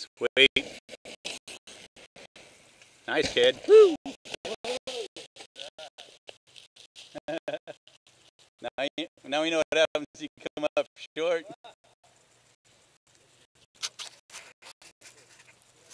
Sweet. Nice kid. Now, you, now we know what happens if you come up short.